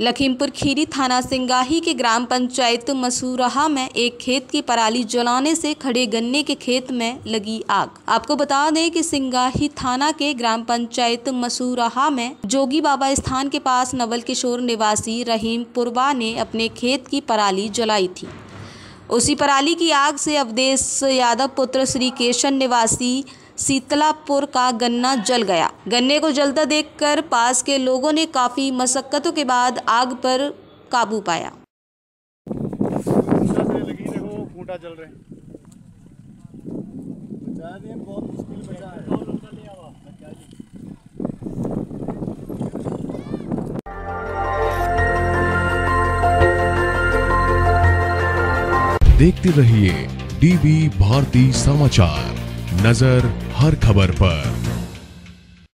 लखीमपुर खीरी थाना सिंगाही के ग्राम पंचायत मसूरहा में एक खेत की पराली जलाने से खड़े गन्ने के खेत में लगी आग। आपको बता दें कि सिंगाही थाना के ग्राम पंचायत मसूरहा में जोगी बाबा स्थान के पास नवल किशोर निवासी रहीम पुरवा ने अपने खेत की पराली जलाई थी। उसी पराली की आग से अवधेश यादव पुत्र श्री केशन निवासी शीतलापुर का गन्ना जल गया। गन्ने को जलता देखकर पास के लोगों ने काफ़ी मशक्कतों के बाद आग पर काबू पाया। जल रहे हैं। बहुत मुश्किल बचा है। देखते रहिए डीवी भारती समाचार। नज़र हर खबर पर।